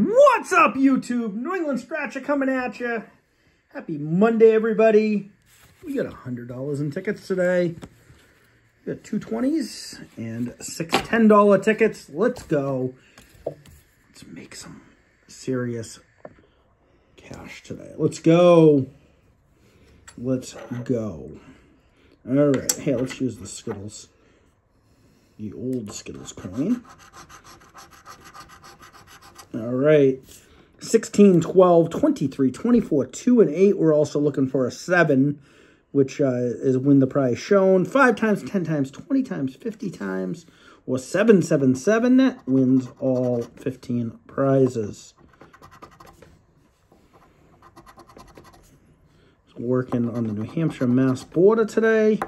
What's up, YouTube? New England Scratcher coming at you. Happy Monday, everybody. We got $100 in tickets today. We got two 20s and six $10 tickets. Let's go. Let's make some serious cash today. Let's go. Let's go. All right. Hey, let's use the Skittles. The old Skittles coin. All right. 16, 12, 23, 24, 2, and 8. We're also looking for a 7, which uh, is when the prize shown. 5 times, 10 times, 20 times, 50 times, or 777 wins all 15 prizes. Working on the New Hampshire-Mass border today.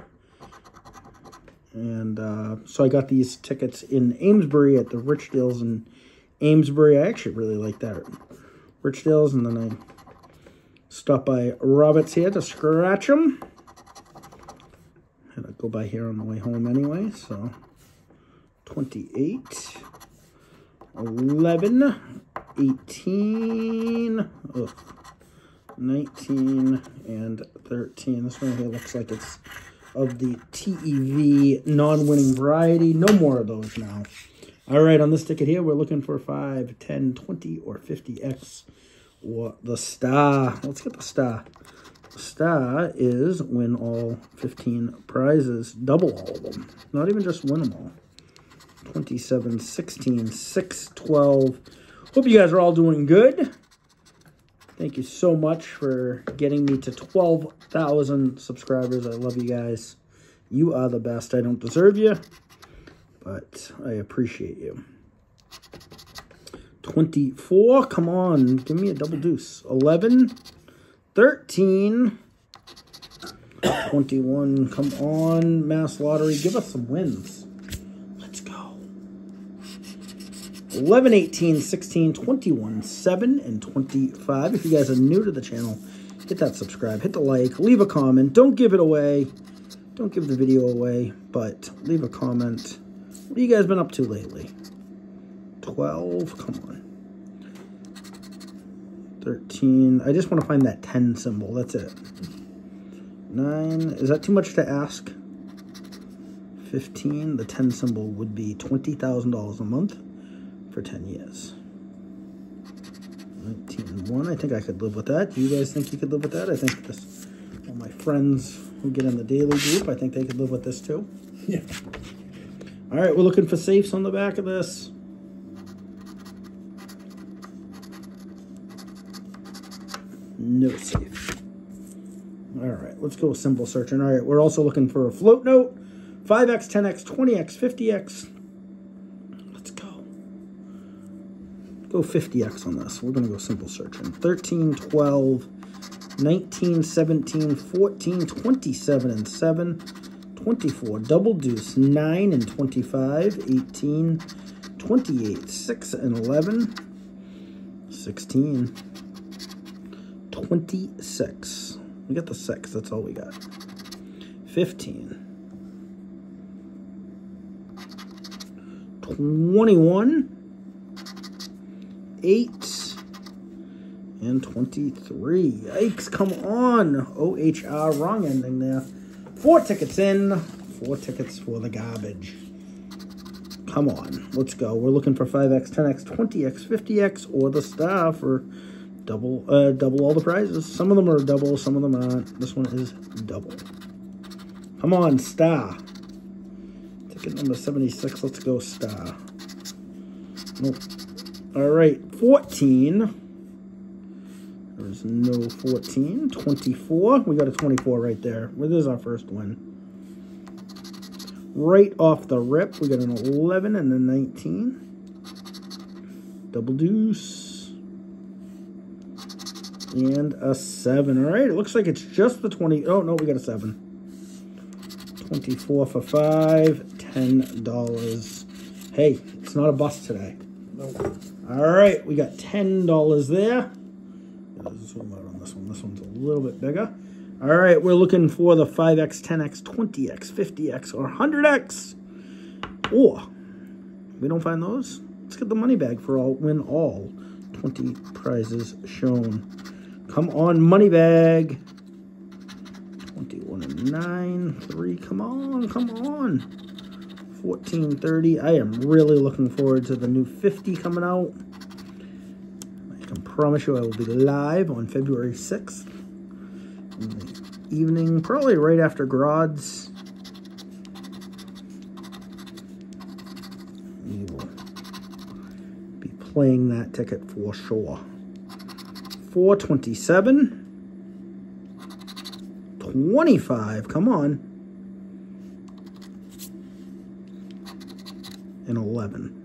And uh, so I got these tickets in Amesbury at the Richdale's and Amesbury. I actually really like that. Richdale's, and then I stop by Roberts here to scratch them. Had to go by here on the way home anyway, so 28, 11, 18, ugh, 19, and 13. This one here looks like it's of the TEV non-winning variety. No more of those now. All right, on this ticket here, we're looking for 5, 10, 20, or 50x or the star. Let's get the star. The star is win all 15 prizes, double all of them. Not even just win them all. 27, 16, 6, 12. Hope you guys are all doing good. Thank you so much for getting me to 12,000 subscribers. I love you guys. You are the best. I don't deserve you but I appreciate you. 24, come on, give me a double deuce. 11, 13, 21, come on, Mass Lottery, give us some wins. Let's go. 11, 18, 16, 21, 7, and 25. If you guys are new to the channel, hit that subscribe, hit the like, leave a comment. Don't give it away. Don't give the video away, but leave a comment what you guys been up to lately? 12, come on. 13, I just want to find that 10 symbol, that's it. 9, is that too much to ask? 15, the 10 symbol would be $20,000 a month for 10 years. 19, 1, I think I could live with that. Do you guys think you could live with that? I think this, all my friends who get in the daily group, I think they could live with this too. Yeah. All right, we're looking for safes on the back of this. No safe. All right, let's go symbol searching. All right, we're also looking for a float note. 5x, 10x, 20x, 50x. Let's go. Go 50x on this. We're going to go symbol searching. 13, 12, 19, 17, 14, 27, and 7. 24, double deuce, 9 and 25, 18, 28, 6 and 11, 16, 26. We got the 6, that's all we got. 15, 21, 8, and 23. Yikes, come on. OHR, wrong ending there. Four tickets in, four tickets for the garbage. Come on, let's go. We're looking for 5x, 10x, 20x, 50x, or the star for double uh, double all the prizes. Some of them are double, some of them aren't. This one is double. Come on, star. Ticket number 76, let's go star. Nope. All right, 14. There's no 14. 24. We got a 24 right there. Well, this is our first win. Right off the rip, we got an 11 and a 19. Double deuce. And a 7. All right, it looks like it's just the 20. Oh, no, we got a 7. 24 for 5. $10. Hey, it's not a bust today. Nope. All right, we got $10 there zoom out on this one. This one's a little bit bigger. All right, we're looking for the 5X, 10X, 20X, 50X, or 100X. Or, we don't find those, let's get the money bag for all, win all 20 prizes shown. Come on, money bag. 21 and 9. 3. Come on, come on. 1430. I am really looking forward to the new 50 coming out. Can promise you I will be live on February 6th. In the evening, probably right after Grods. We will be playing that ticket for sure. 427. 25. Come on. And 11.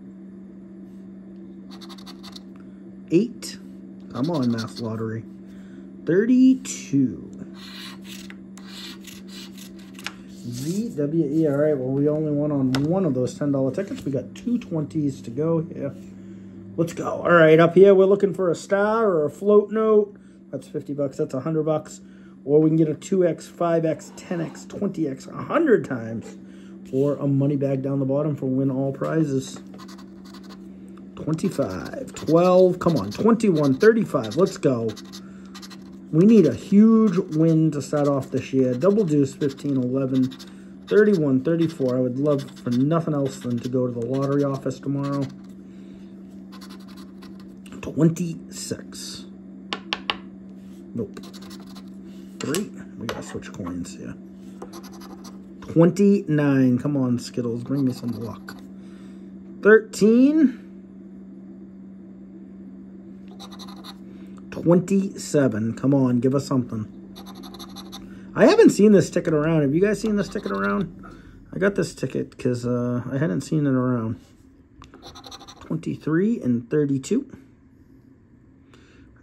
8. Come on, Mass Lottery. 32. ZWE. All right, well, we only won on one of those $10 tickets. We got two 20s to go here. Let's go. All right, up here, we're looking for a star or a float note. That's 50 bucks. That's 100 bucks. Or we can get a 2x, 5x, 10x, 20x, 100 times. Or a money bag down the bottom for win all prizes. 25, 12, come on, 21, 35, let's go. We need a huge win to start off this year. Double deuce, 15, 11, 31, 34. I would love for nothing else than to go to the lottery office tomorrow. 26. Nope. Three. We gotta switch coins here. 29. Come on, Skittles. Bring me some luck. 13. 27. Come on, give us something. I haven't seen this ticket around. Have you guys seen this ticket around? I got this ticket because uh, I hadn't seen it around. 23 and 32.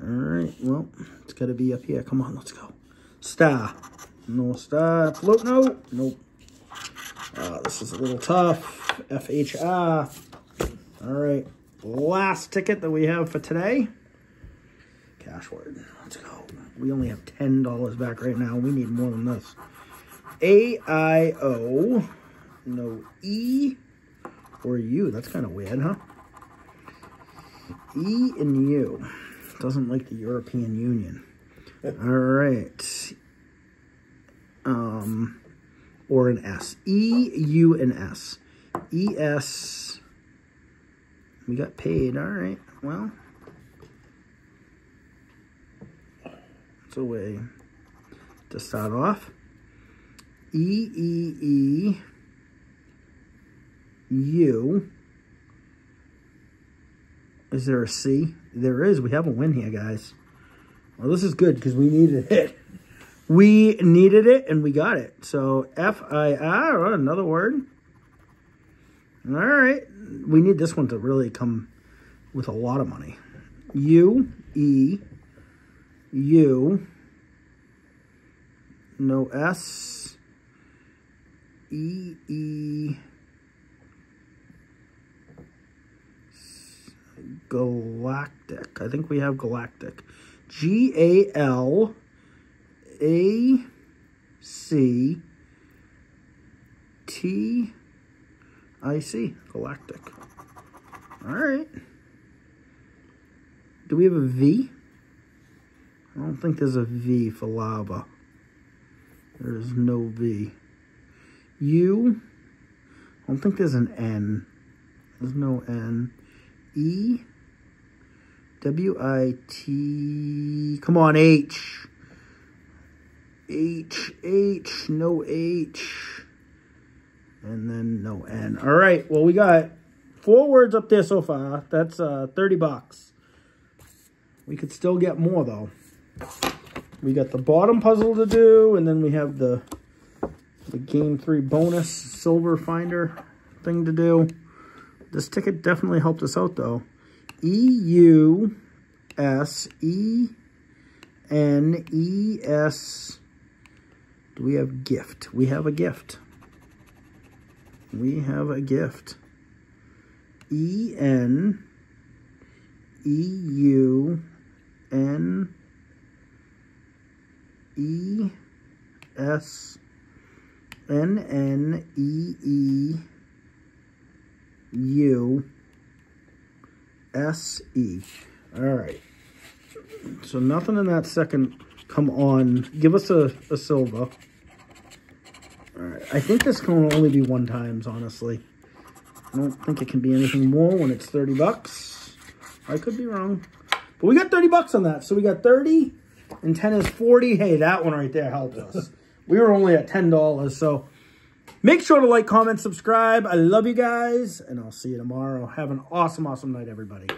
All right, well, it's got to be up here. Come on, let's go. Star. No star. Float note. Nope. Uh, this is a little tough. FHR. All right. Last ticket that we have for today. Let's go. We only have $10 back right now. We need more than this. A-I-O. No E or U. That's kind of weird, huh? E and U. Doesn't like the European Union. All right. Um, or an S. E, U, and S. E, S. We got paid. All right. Well. A way to start off. E, E, E, U. Is there a C? There is. We have a win here, guys. Well, this is good because we needed it. We needed it and we got it. So F-I-R, another word. All right. We need this one to really come with a lot of money. U, E, U, no S, E, E, Galactic. I think we have Galactic. G A L A C T I C. Galactic. All right. Do we have a V? I don't think there's a V for lava. There's no V. U. I don't think there's an N. There's no N. E. W-I-T, come on, H. H, H, no H. And then no N. All right, well, we got four words up there so far. That's uh, 30 bucks. We could still get more, though. We got the bottom puzzle to do, and then we have the, the Game 3 bonus silver finder thing to do. This ticket definitely helped us out, though. E-U S E N E S. Do we have gift? We have a gift. We have a gift. E N E S N N E E U S E. All right. So nothing in that second come on. Give us a, a silver. All right. I think this can only be one times, honestly. I don't think it can be anything more when it's 30 bucks. I could be wrong. But we got 30 bucks on that. So we got 30 and 10 is 40. Hey, that one right there helped us. we were only at $10. So make sure to like, comment, subscribe. I love you guys. And I'll see you tomorrow. Have an awesome, awesome night, everybody.